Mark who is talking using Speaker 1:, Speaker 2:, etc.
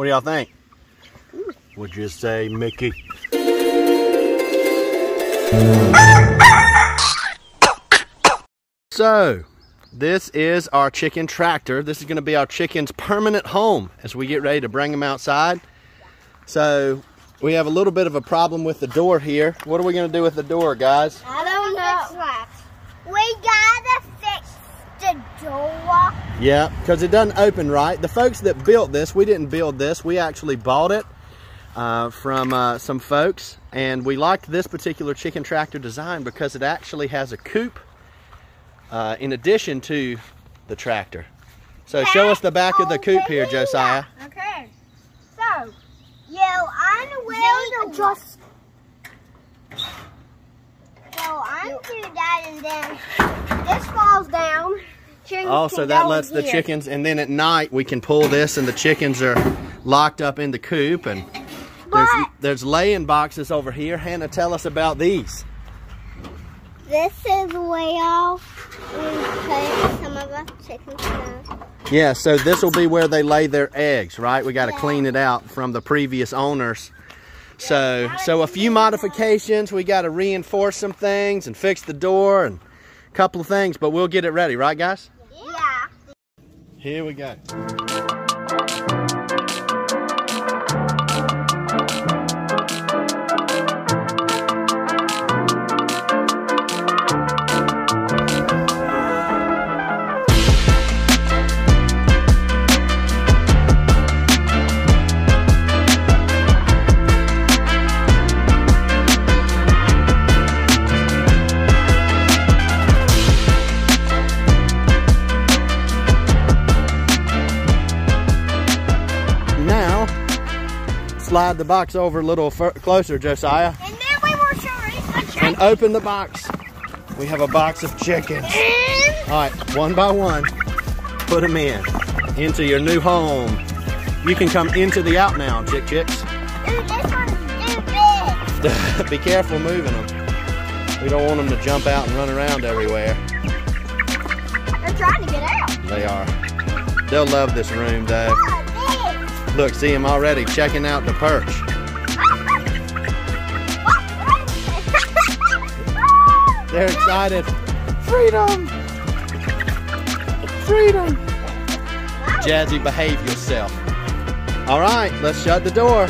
Speaker 1: What do y'all think? Would you say, Mickey? So, this is our chicken tractor. This is going to be our chicken's permanent home as we get ready to bring them outside. So, we have a little bit of a problem with the door here. What are we going to do with the door, guys?
Speaker 2: I don't know. We gotta fix the door.
Speaker 1: Yeah, because it doesn't open right. The folks that built this, we didn't build this. We actually bought it uh, from uh, some folks. And we liked this particular chicken tractor design because it actually has a coop uh, in addition to the tractor. So show us the back of the coop here, Josiah.
Speaker 2: Okay. So, you unwing just. So undo that and then this falls down. Chicken
Speaker 1: Oh, so that lets the
Speaker 2: here.
Speaker 1: chickens, and then at night we can pull this and the chickens are locked up in the coop and there's, there's laying boxes over here. Hannah, tell us about these.
Speaker 2: This is off. We put some of the chickens down.
Speaker 1: Yeah, so this will be where they lay their eggs, right? We got to
Speaker 2: Yeah.
Speaker 1: clean it out from the previous owners. So, so a few modifications. We got to reinforce some things and fix the door and a couple of things, but we'll get it ready, right, guys?
Speaker 2: Yeah.
Speaker 1: Here we go. Slide the box over a little closer, Josiah,
Speaker 2: And then we were showing the
Speaker 1: and open the box. We have a box of chickens. All right, one by one, put them in into your new home. You can come into the out now, chick chicks.
Speaker 2: Dude, this one's too big.
Speaker 1: Be careful moving them. We don't want them to jump out and run around everywhere.
Speaker 2: They're trying to get out.
Speaker 1: They are. They'll love this room though.
Speaker 2: Oh.
Speaker 1: Look, see him already checking out the perch. They're excited. Freedom! Freedom! Jazzy, behave yourself. All right, let's shut the door.